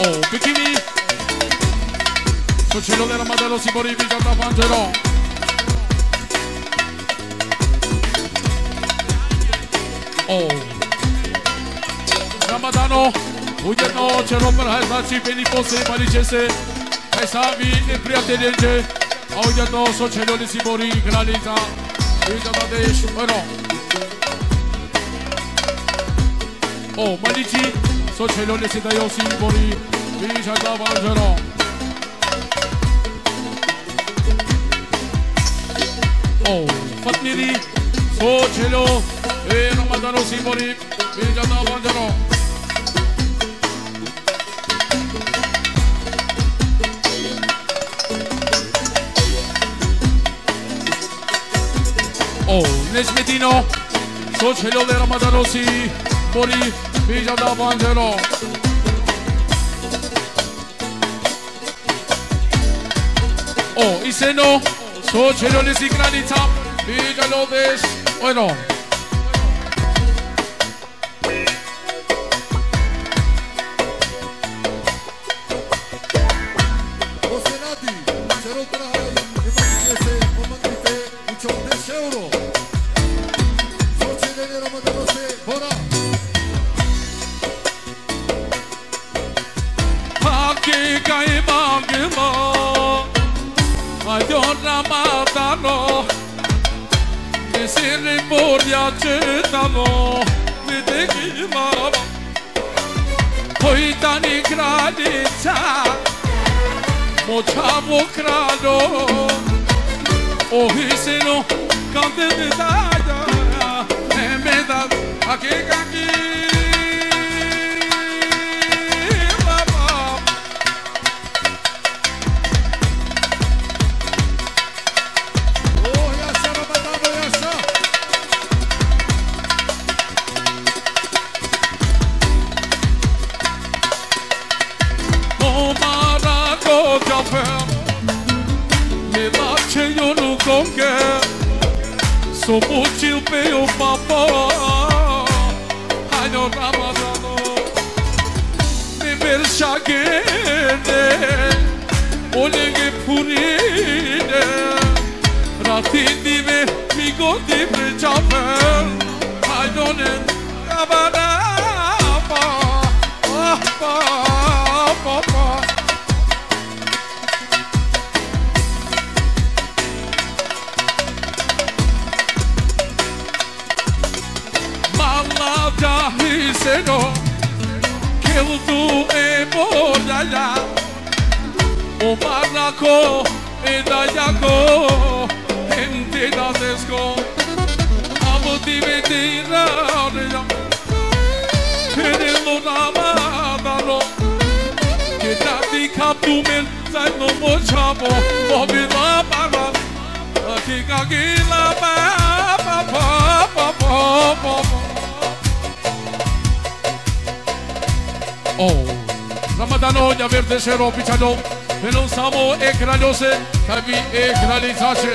Oh, bikini. Sul cielo della madre lo si morifica da Pangelò home. Ramadano, ujedno će Robert Hajdači bili posebali će se, kaj sami ne prijateljenče, a ujedno so će ljudi si bori igrali za Vidavadeš Ro. O, malici, so će ljudi si dajo si bori Vidavadeš Ro. O, Fatniri, so će ljudi Mi. Oh, Nesmetino, Socelio de Ramadanozzi, Boli, mi giorno. Oh, y se no, soy Chelo Lesigrani Tap, y ya lo ves, bueno. namo videgi mama Pojdani granica Moćavo krado O hisino kandidata Ne me da, a ke kaki girl So much you pay your papa I know Ramadan Me bir şagirde Olege puride Ratindi ve migodi bir çapel I don't know Ramadan oh, Papa Papa Malada hiseno Kildu e bodaya O marako e dayako Ente da desko Amo di vedira Perelo namadano Che dati captumen Sai no mochamo Mobi la para Che caghi la pa pa pa pa pa pa Oh, Ramadano ya verde se ropi chalo, pero samo e kraliose, tabi e kralizaše,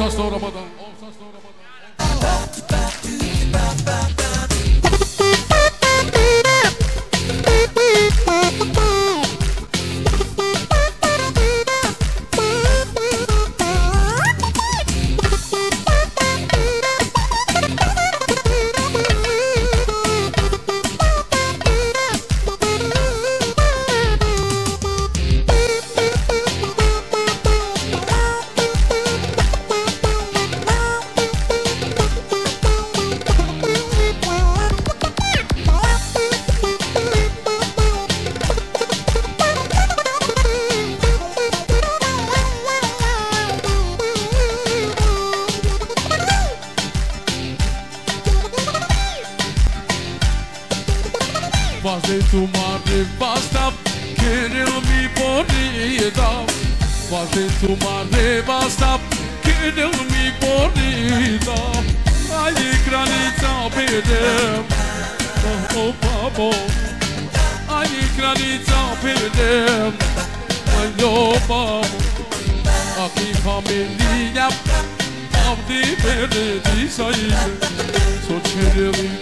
Olsa soramadan Olsa soramadan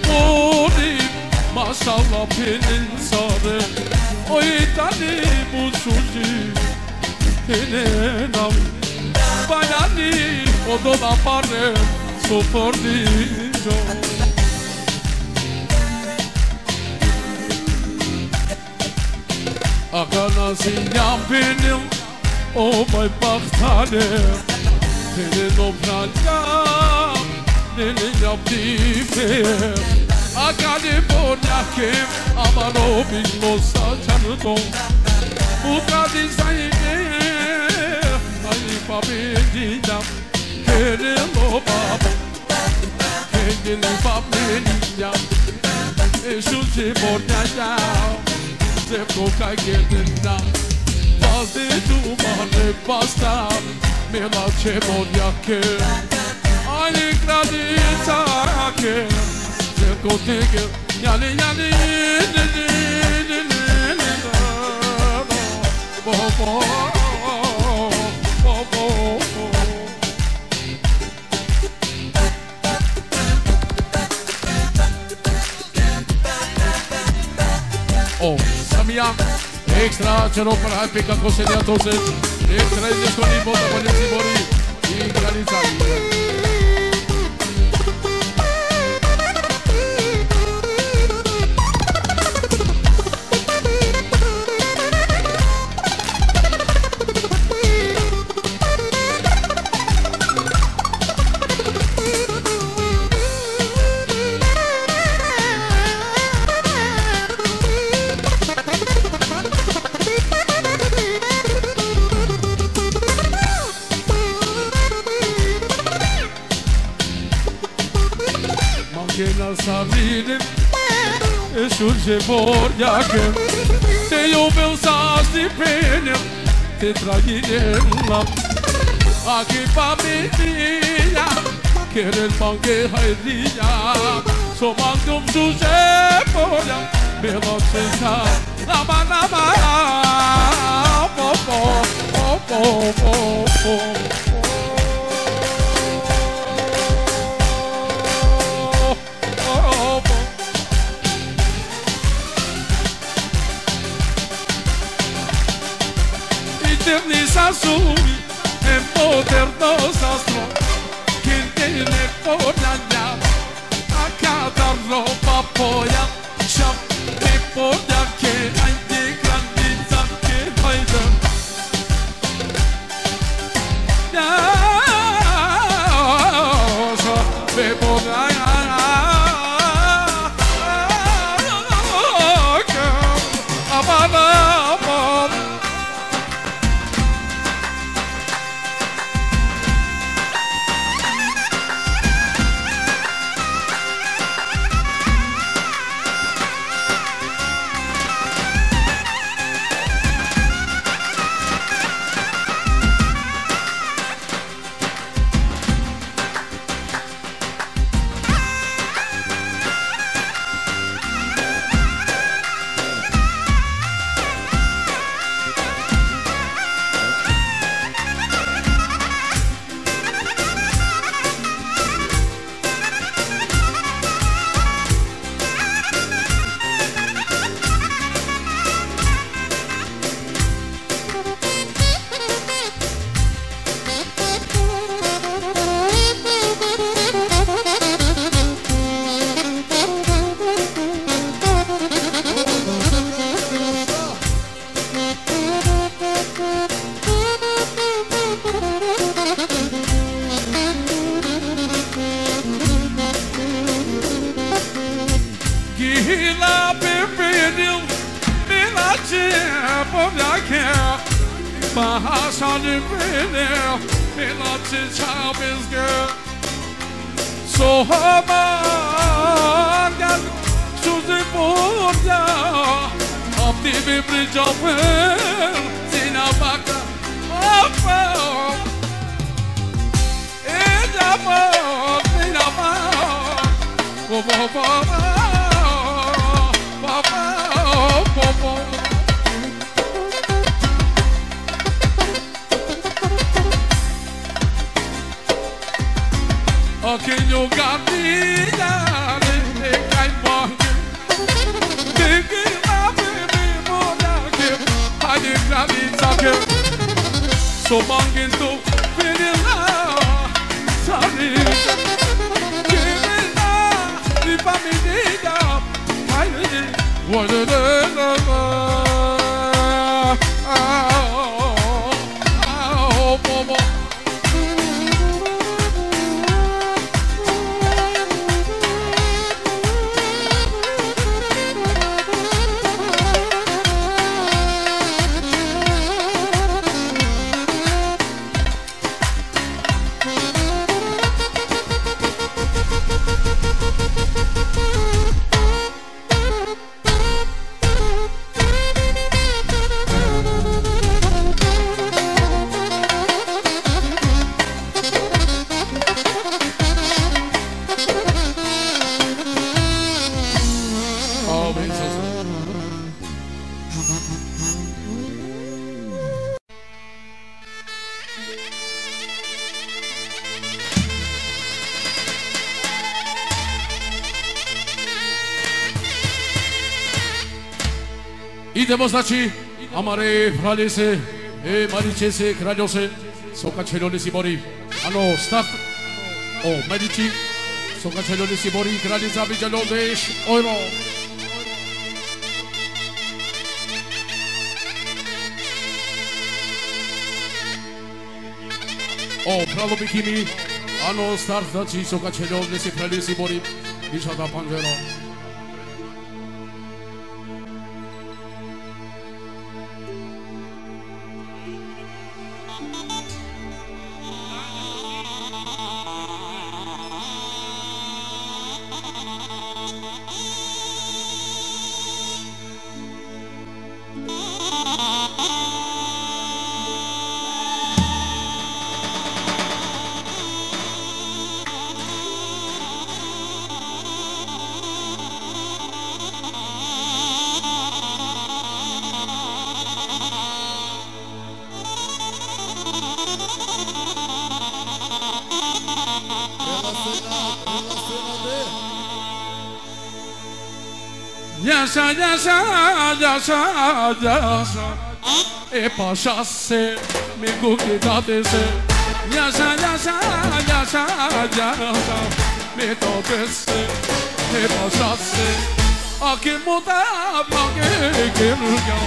طالب ما شاء الله بننصرف ويتعلم وشوشي هنا بناني وضد أبارة سفر ديجو أغانا سينيام بنم أو ما يبختاني هنا نبنا الجار prancam Nenin yaptığım Agani bonyakim Aman o bilmosa canıdom Bu kadın sayıge Ay babacığım Kerim o baba. Kendini familia Eşu se bornyaya Se koka gedinna Fazla dumane basta Mela Aylıkta bir takip Çık o tıkı Yali yali Dili dili dili Bo bo Bo Oh, Samia, extra cerok merhapi je se dia to se, extra. E shurge borjake. Te iubeu sa stipene Te traginem A che familia Che el panche hairia So mandum su se polia Me lo senza La mana Po po po po po po azul e poderoso astro che te le porta a cadarlo papoia Mahaszany bynie Minaci czabizgie Sohaman Suzy burda Abdi bibri jopin Sina baka Apel Ejapon Sina baka Bo bo bo bo Aquello gatilla de caimón De que la bebé mola que Hadi graviza que So mangin To znaczy, amare fralese, e maricese, kraliose, sokacelone sibori. Ano, staw, o, medici, sokacelone sibori, kraliza, widziano, deś, euro. O, prawo bikini, ano, staw, znaczy, sokacelone sibori, kraliza, widziano, deś, euro. casa ya e pasase mi gugida dese ya sa ya sa ya sa ya sa mi tobese e pasase aki muda magi kirga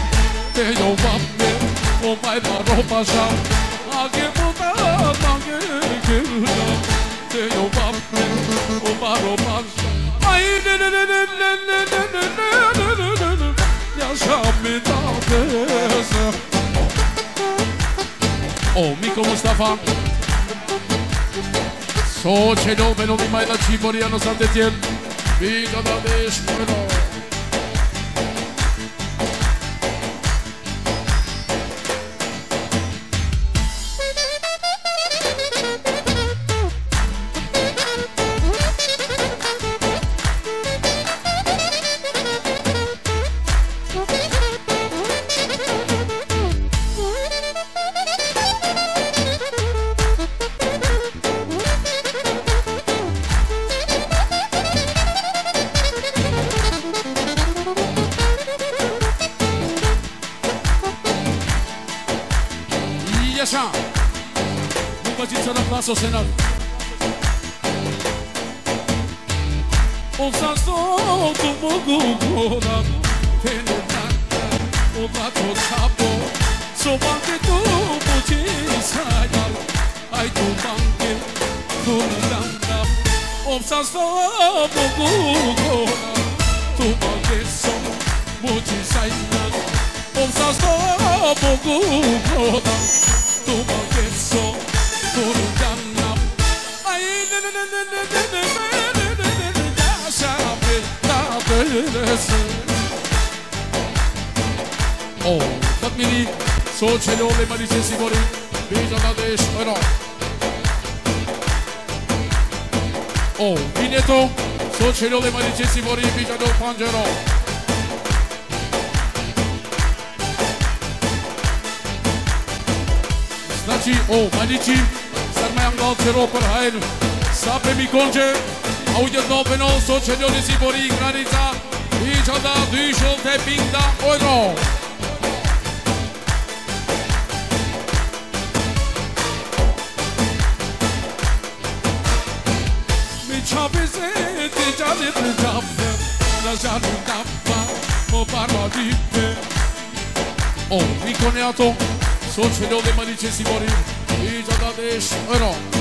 te yo vape o mai paro pasa aki muda magi kirga te yo vape o paro pasa ay ne ne ne ne ne ne ne ne ne yaşamın adresi Oh, Mico Mustafa So, Celo, Belo, Mimayla, Çiboriya, Nosan, Detiel Big Adadish, Melo Oh, tatmini Soğuçeli oğlu Malice Sigori Bijana Deş Öno Oh, Vineto Soğuçeli oğlu Malice Sigori Bijana Pancero Znači, oh, Malici Sarmayan per Perhaen Sapre mi konqe Audjet 99 Sot që njëllë si pori granica I qënda dyshën të pinda Ojno Mi qapi se ti qatit në qapë Në qatë në kappa po Më parla dipe O, mi kone ato Sot që njëllë më një që si pori I qënda dyshë Ojno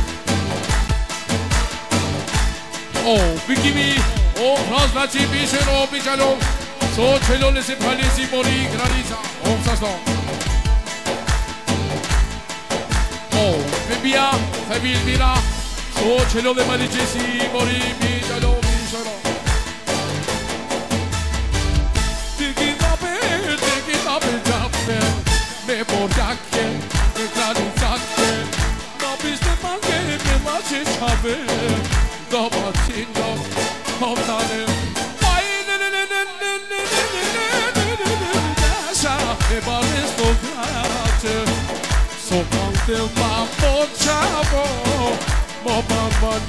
哦，比基尼，哦，那是那几比谁罗比加龙，所吹龙的是帕利西莫里格拉里萨，哦，啥说？哦，比比亚，比比比拉，所吹龙的帕利西莫里比加龙比谁罗？Te ghidabă, te ghidabă, ghidabă, me bordache, me granițache, mă biste banche, me mace ceabă, kingdom, a kingdom comes on him. Så kan det vara på tjabo, må man vara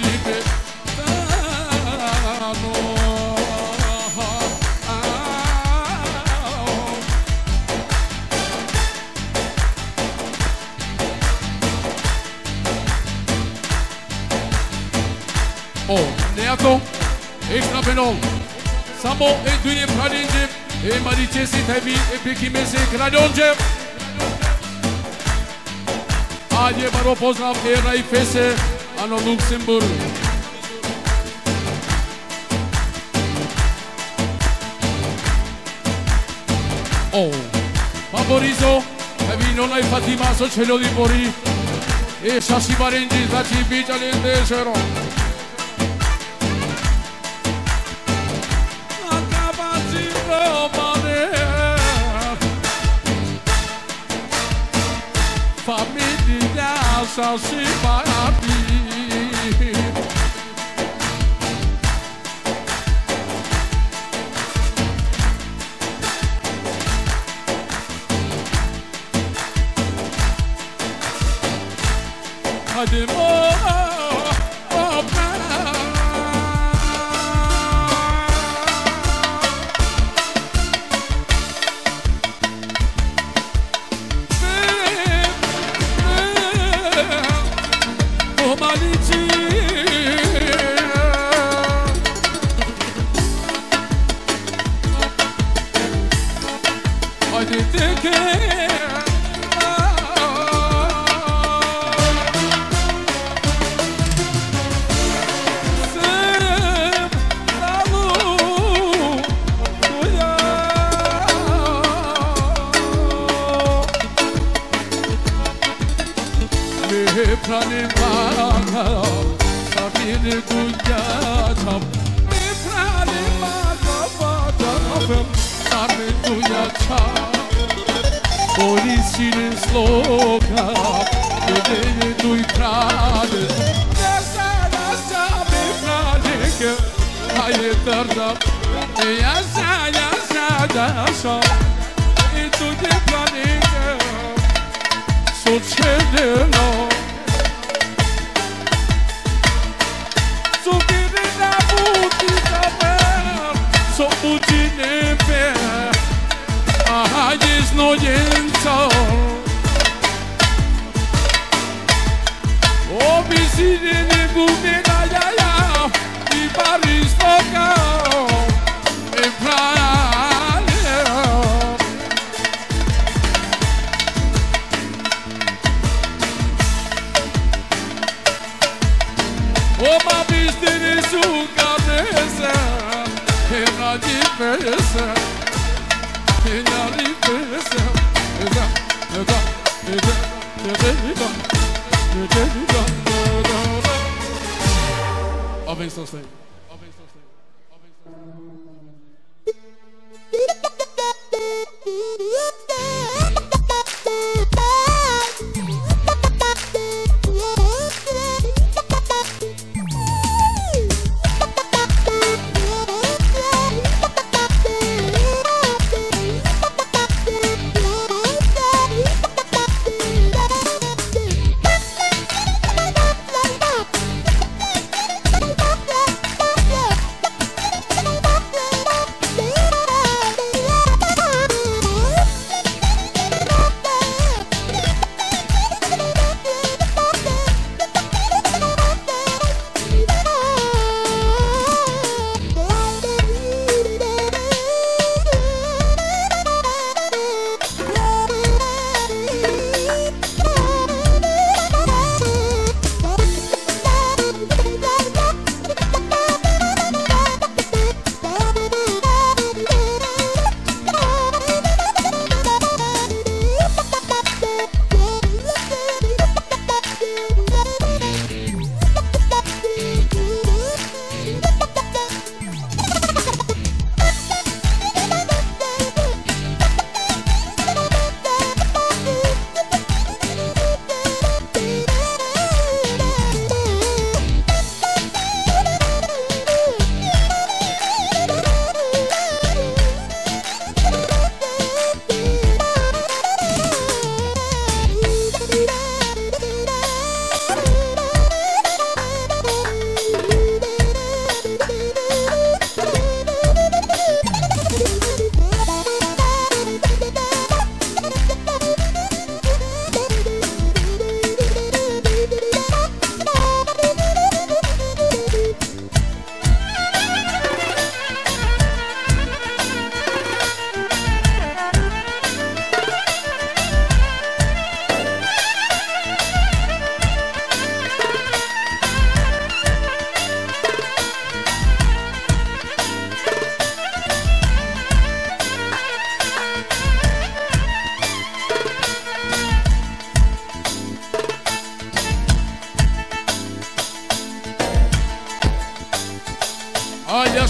ekranım. Samo edünim kadencim. E mariçesi tabi epikimesi kradoncem. Adje baro poznam e rajfese ano Luksemburg. Oh, favorizo, e vi non Evino Lai maso cielo di mori, e Sassi Barengi, Zaci Bigia, Lente, Cerro. shall see my Habib. প্রাণের মারা খারাপ স্বামীর গুঞ্জা ছাপ প্রাণের মারা বাজা আমি তুই ছাপ Polisinin sloga Gdje krade Ne sada sami mladike A jag sa, Ja sada sada šo I tuđe planike Su čedilo Su bili na buti za mene Su buti nebe calles no llenza O visine ne gumena ya ya Di Paris toca E planera O ma viste ne su cabeza E una diferencia I've been so sick.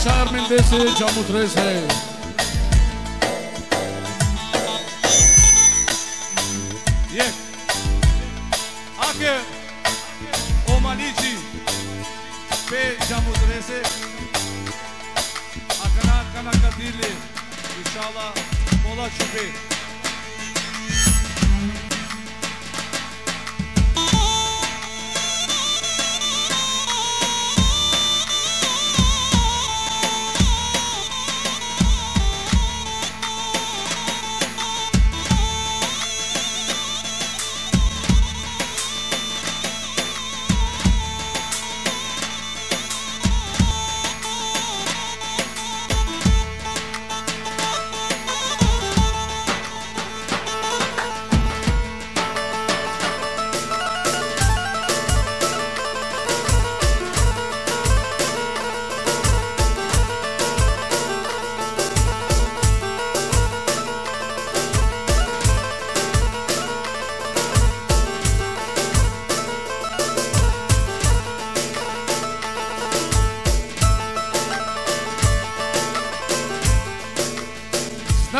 Sarmendese Camutrese. Yeah. Ake Omanici pe Camutrese. Akana Kanakadili. İnşallah Mola Çubi.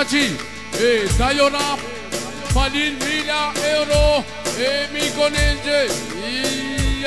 Znači, e, Dajona, Falin Mila Euro, e, Miko Nenđe, i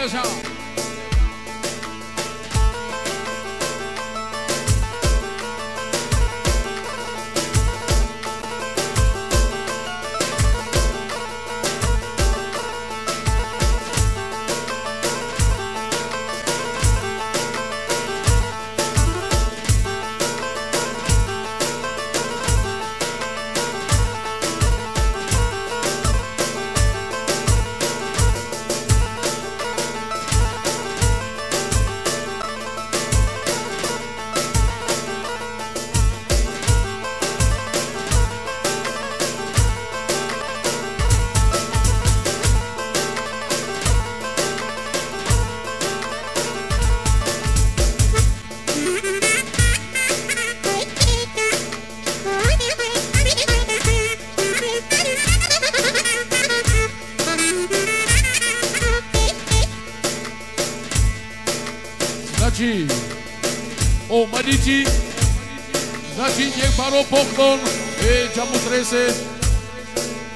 Հերես է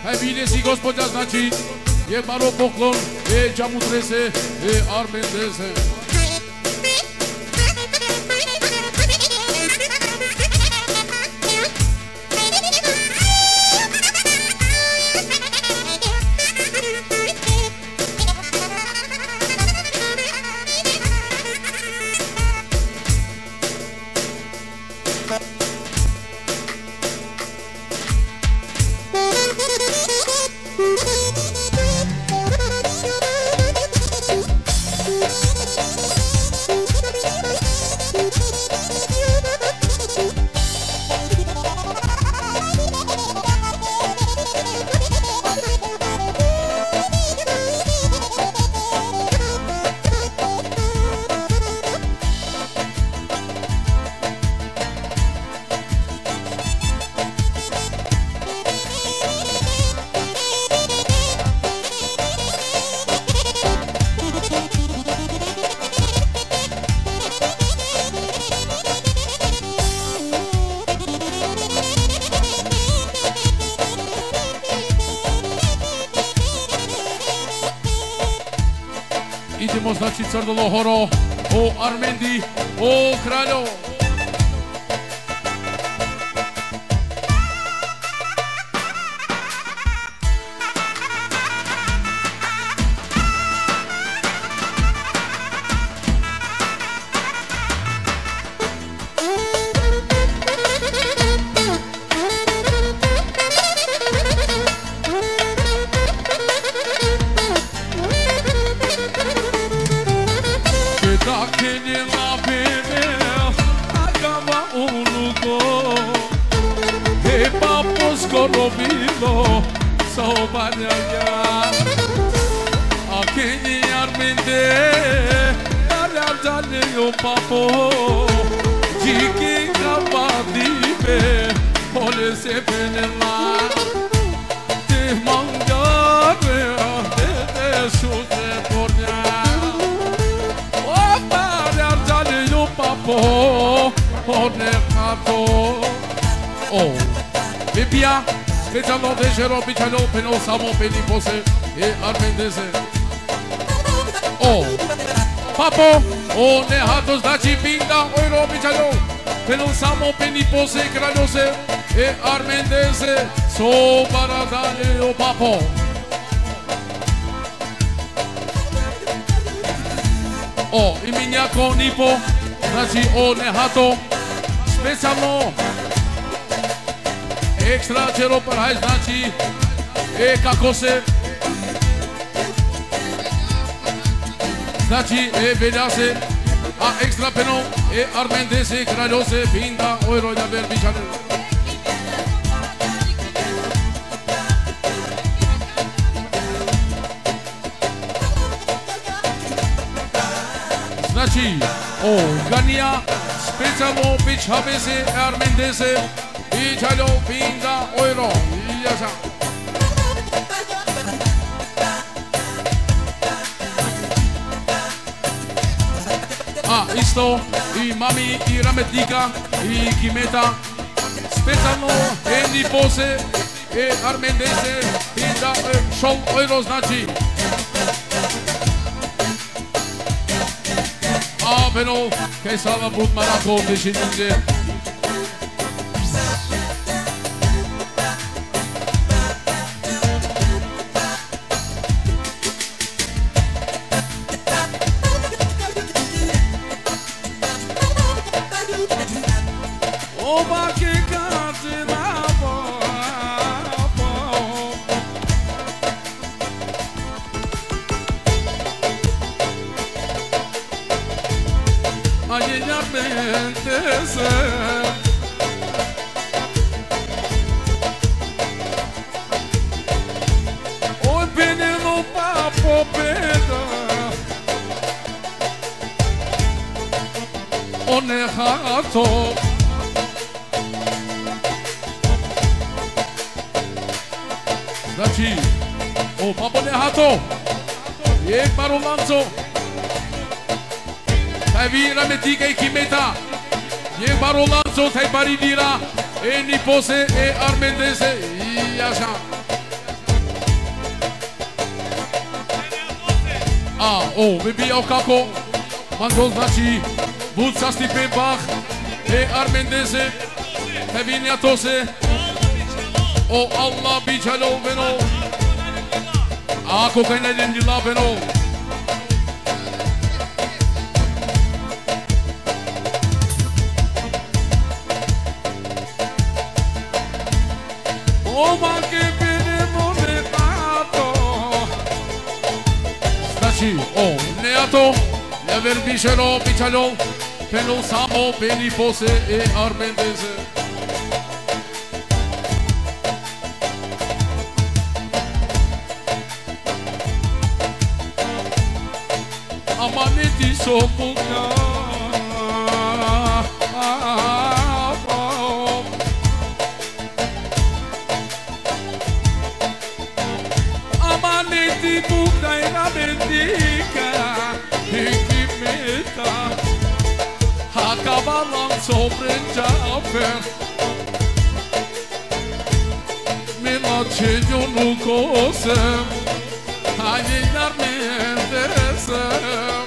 Հայվինեսի գոսպոտ ազնաչի Եվ մարով պոխլոն Է ճամուտրես է Է արմենտես է Идемо, значи, Црдоло Хоро, о Арменди, о Краљо. Peno samo peni pose kraljose E armendeze So baradane o papo O i minjako nipo Znači o nehato Specijalno Ekstra čero paraj znači E kako se Znači e velja a extra penon e armendese kraljose pinda oiroja vermişanı. Znači, o Gania specijalno piç habesi armendese piçalo pinda oiro. Yaşa. A isto i mami i rametnika i kimeta Specijalno Endi pose E armendese Pinda šol ojro znači A beno Kaj sala barolanco taj baridira E ni pose ah, oh, e armendese I jaša A, o, bi bio kako Man to znači Bud sa Stipe Bach E armendese Taj vinja to se O oh, Allah biçalo beno. Ah, Ako kayna dindila beno neato Never biçalo biçalo Peno samo peni pose e armendese. Amaneti sokuka fes Mila që ju nuk osem Hajde njar me ndesem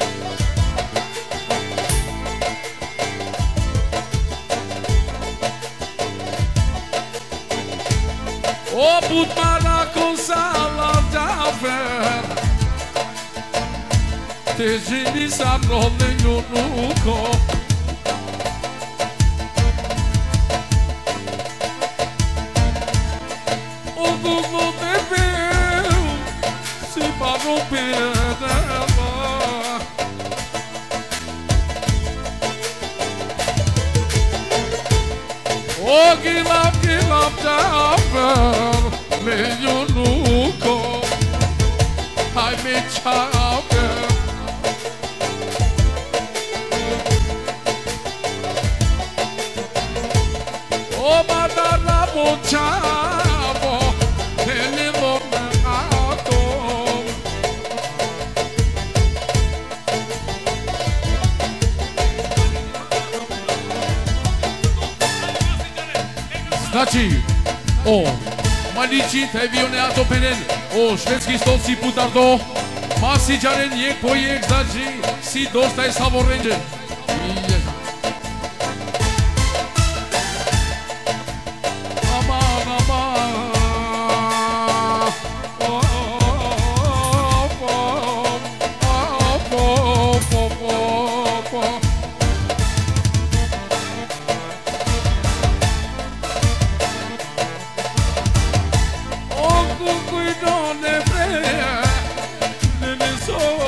O but mara konsa Allah cafer Te jini sabro ne yunu ko gilap gilap Jafer Me yonuko Ay me Jafer O madara mochavo Հանիչի թևիոն է ատոպերեն, օ շվեցքի ստոլսի պուտարդո, մասի ճարեն եկ պոյ եկ զաջի, սի դոստայ սավորենջեն, So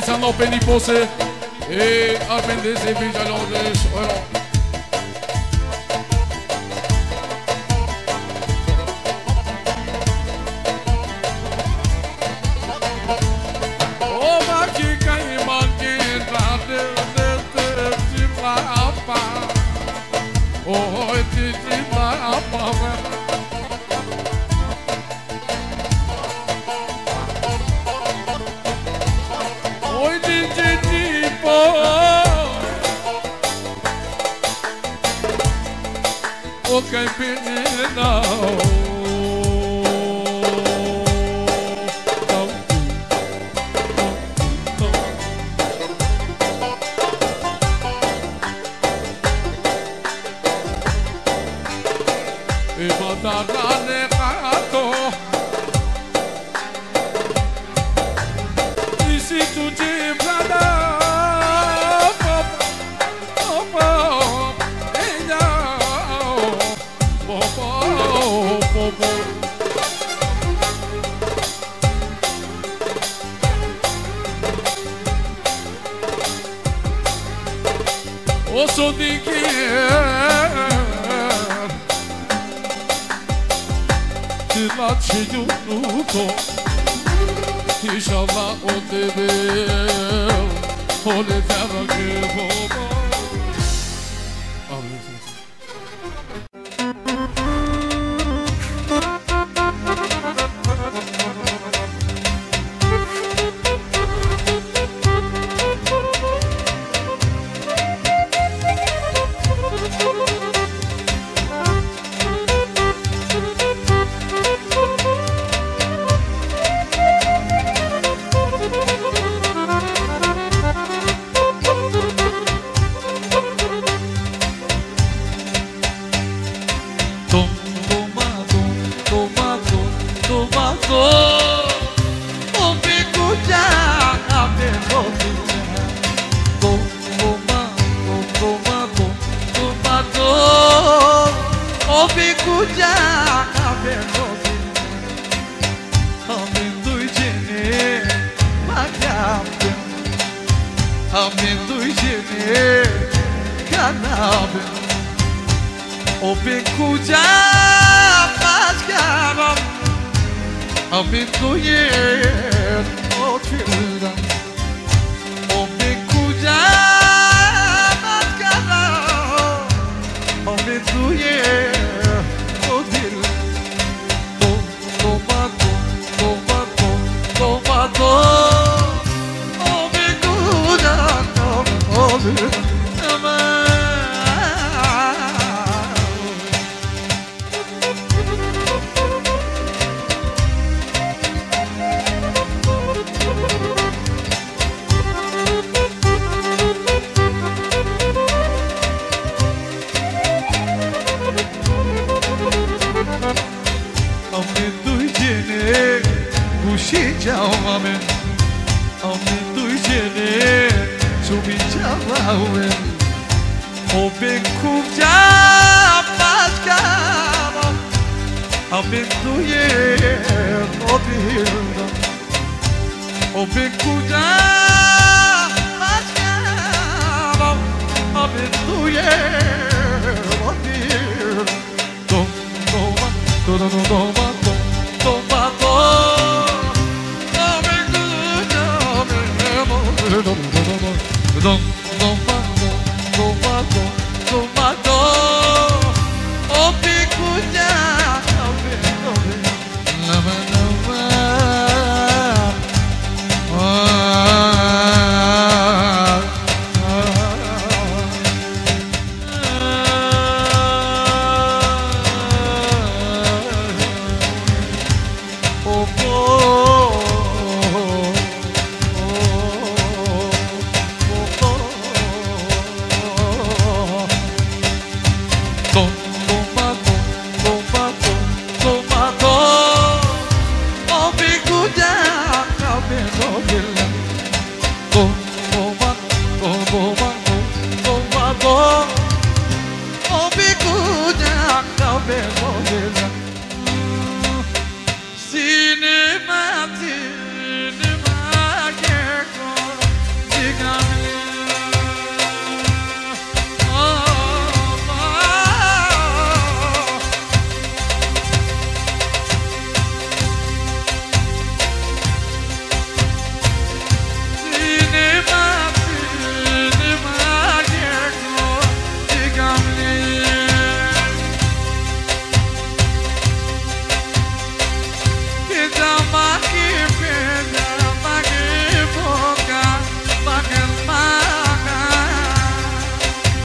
descendant Pénipocé et à peine des épis. Jehovah.